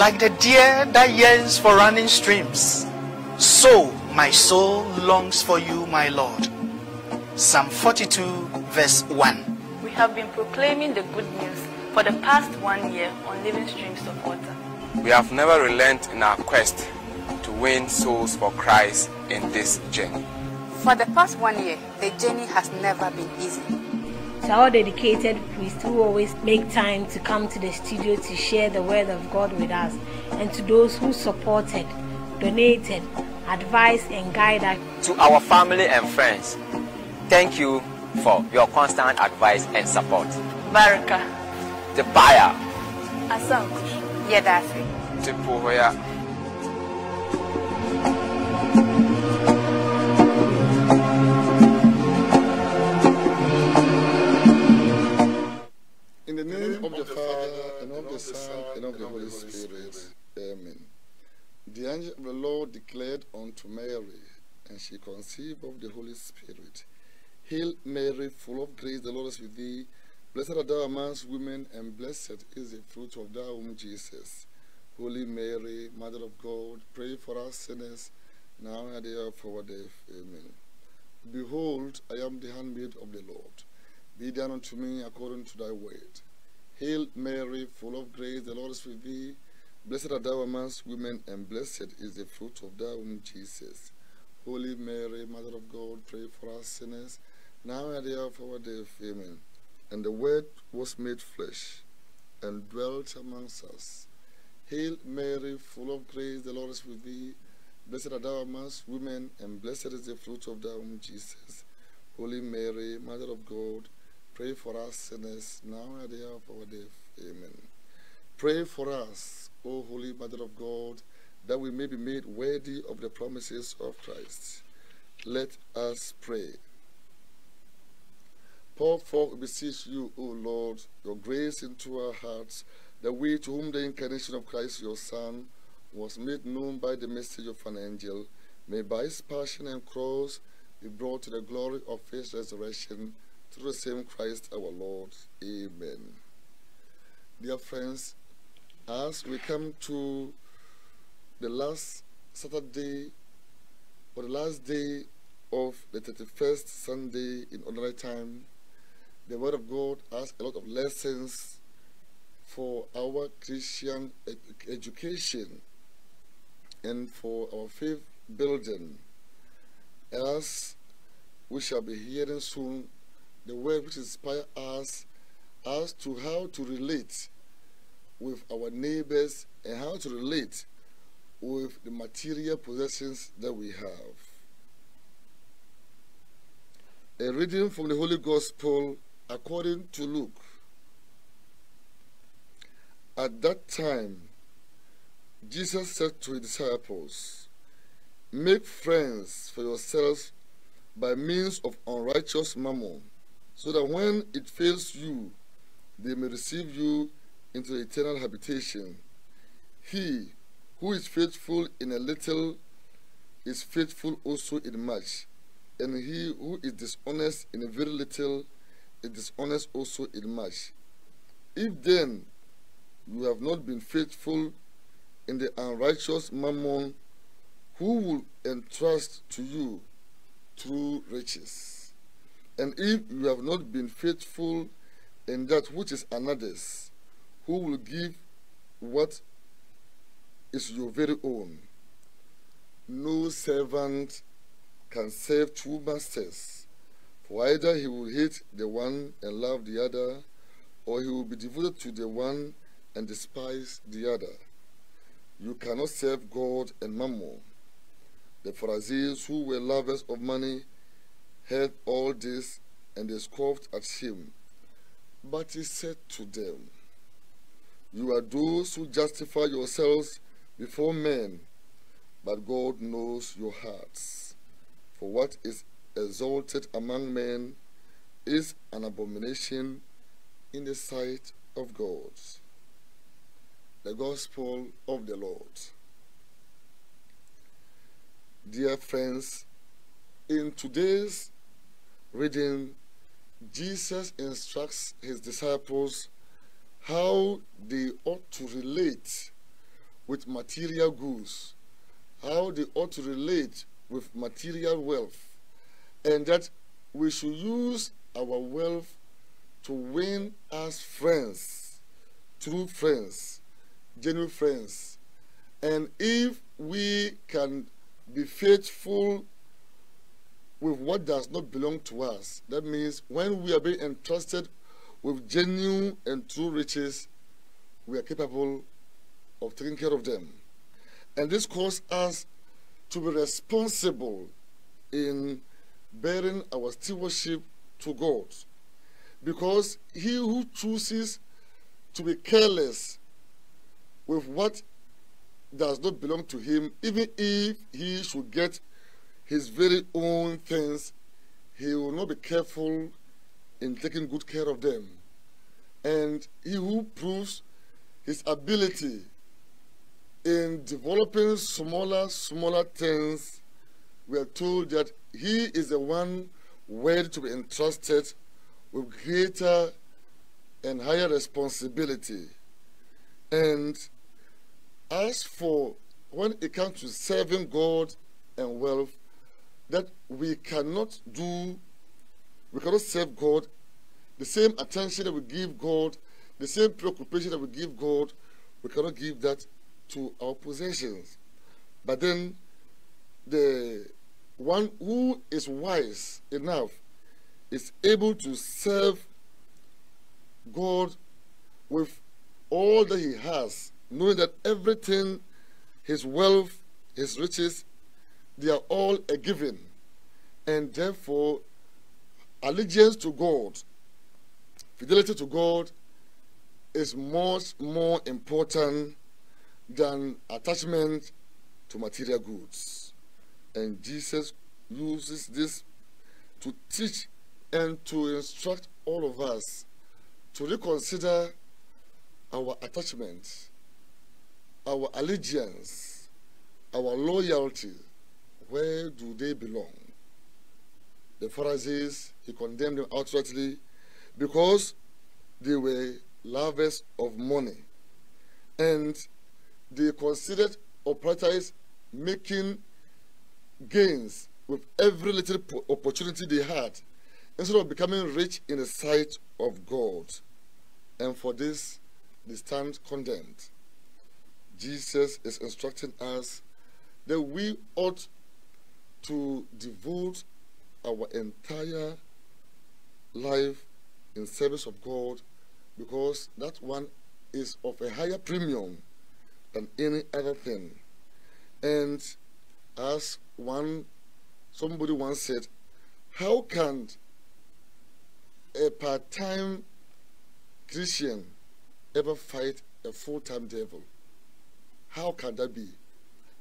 Like the deer that yearns for running streams, so my soul longs for you, my Lord. Psalm 42, verse 1. We have been proclaiming the good news for the past one year on Living Streams of Water. We have never relent in our quest to win souls for Christ in this journey. For the past one year, the journey has never been easy. To our dedicated priests who always make time to come to the studio to share the word of God with us, and to those who supported, donated, advised, and guided us. To our family and friends, thank you for your constant advice and support. Baraka. The buyer. Asankush. Yedasi. Tipuhoya. Of the Father, and of the Son, and of the Holy Spirit. Amen. The angel of the Lord declared unto Mary, and she conceived of the Holy Spirit. Hail Mary, full of grace, the Lord is with thee. Blessed art thou amongst women, and blessed is the fruit of thy womb, Jesus. Holy Mary, Mother of God, pray for us sinners, now and at the hour of our death. Amen. Behold, I am the handmaid of the Lord. Be done unto me according to thy word. Hail Mary, full of grace, the Lord is with thee. Blessed art thou amongst women, and blessed is the fruit of thy womb, Jesus. Holy Mary, Mother of God, pray for us sinners, now and at the hour of our death. Amen. And the Word was made flesh, and dwelt amongst us. Hail Mary, full of grace, the Lord is with thee. Blessed art thou amongst women, and blessed is the fruit of thy womb, Jesus. Holy Mary, Mother of God, pray for us sinners, now and at the hour of our death. Amen. Pray for us, O Holy Mother of God, that we may be made worthy of the promises of Christ. Let us pray. Pour forth, beseech you, O Lord, your grace into our hearts, that we, to whom the incarnation of Christ your Son was made known by the message of an angel, may by his passion and cross be brought to the glory of his resurrection through the same Christ our Lord. Amen. Dear friends, as we come to the last Saturday or the last day of the 31st Sunday in ordinary time, the Word of God has a lot of lessons for our Christian ed education and for our faith building. As we shall be hearing soon, the word which inspires us as to how to relate with our neighbors and how to relate with the material possessions that we have. A reading from the Holy Gospel according to Luke. At that time, Jesus said to his disciples, Make friends for yourselves by means of unrighteous mammon, so that when it fails you, they may receive you into eternal habitation. He who is faithful in a little is faithful also in much, and he who is dishonest in a very little is dishonest also in much. If then you have not been faithful in the unrighteous mammon, who will entrust to you true riches? And if you have not been faithful in that which is another's, who will give what is your very own? No servant can serve two masters, for either he will hate the one and love the other, or he will be devoted to the one and despise the other. You cannot serve God and Mammon. The Pharisees, who were lovers of money, heard all this and they scoffed at him. But he said to them, You are those who justify yourselves before men, but God knows your hearts. For what is exalted among men is an abomination in the sight of God. The Gospel of the Lord. Dear friends, in today's reading, Jesus instructs his disciples how they ought to relate with material goods, how they ought to relate with material wealth, and that we should use our wealth to win us friends, true friends, genuine friends. And if we can be faithful with what does not belong to us, that means when we are being entrusted with genuine and true riches, we are capable of taking care of them. And this calls us to be responsible in bearing our stewardship to God. Because he who chooses to be careless with what does not belong to him, even if he should get his very own things, he will not be careful in taking good care of them. And he who proves his ability in developing smaller, smaller things, we are told that he is the one worthy to be entrusted with greater and higher responsibility. And as for when it comes to serving God and wealth, that we cannot do, we cannot serve God the same attention that we give God, the same preoccupation that we give God, we cannot give that to our possessions. But then the one who is wise enough is able to serve God with all that he has, knowing that everything, his wealth, his riches, they are all a given. And therefore, allegiance to God, fidelity to God is much more important than attachment to material goods. And Jesus uses this to teach and to instruct all of us to reconsider our attachment, our allegiance, our loyalty. Where do they belong? The Pharisees, he condemned them outrightly because they were lovers of money. And they considered or prioritized making gains with every little opportunity they had instead of becoming rich in the sight of God. And for this, they stand condemned. Jesus is instructing us that we ought to devote our entire life in service of God because that one is of a higher premium than any other thing. And as one somebody once said, how can a part-time Christian ever fight a full-time devil? How can that be?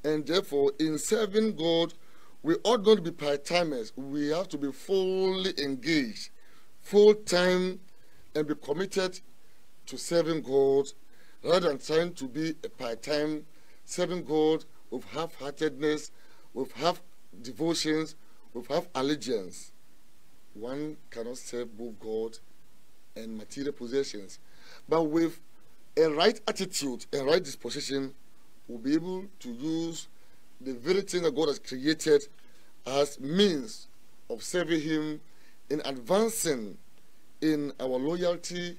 And therefore, in serving God, we ought not to be part-timers. We have to be fully engaged, full-time, and be committed to serving God rather than trying to be a part-time serving God with half-heartedness, with half devotions, with half allegiance. One cannot serve both God and material possessions. But with a right attitude and right disposition, we'll be able to use the very thing that God has created as means of serving Him in advancing in our loyalty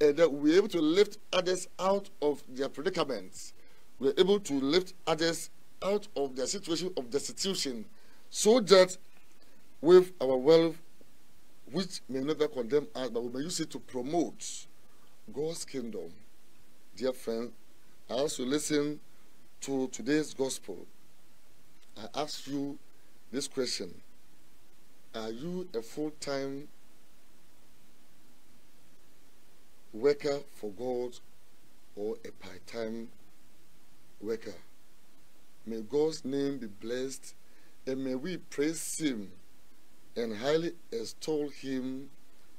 and that we're able to lift others out of their predicaments. We're able to lift others out of their situation of destitution so that with our wealth, which may never condemn us, but we may use it to promote God's kingdom. Dear friend, as you listen to today's gospel, I ask you this question Are you a full time worker for God or a part time worker. May God's name be blessed and may we praise Him and highly extol Him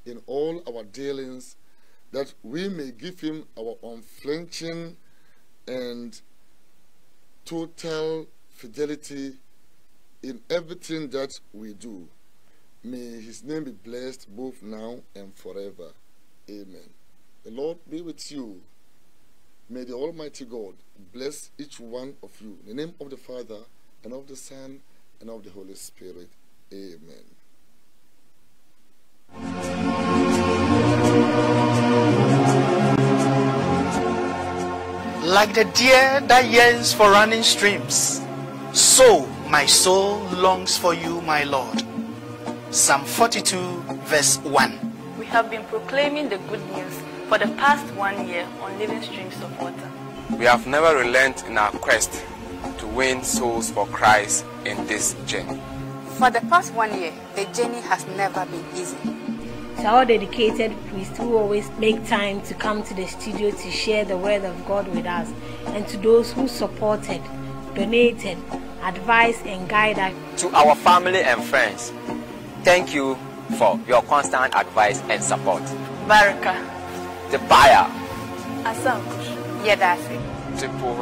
in all our dealings that we may give Him our unflinching and total fidelity in everything that we do. May His name be blessed both now and forever. Amen. The Lord be with you May the Almighty God bless each one of you. In the name of the Father, and of the Son, and of the Holy Spirit. Amen. Like the deer that yearns for running streams, so my soul longs for you, my Lord. Psalm 42, verse 1. We have been proclaiming the good news for the past one year on Living Streams of Water. We have never relented in our quest to win souls for Christ in this journey. For the past one year, the journey has never been easy. To our dedicated priests who always make time to come to the studio to share the word of God with us, and to those who supported, donated, advised, and guided us. To our family and friends, thank you for your constant advice and support. Baraka, The buyer, Asam Kush. Yedase. Tipo,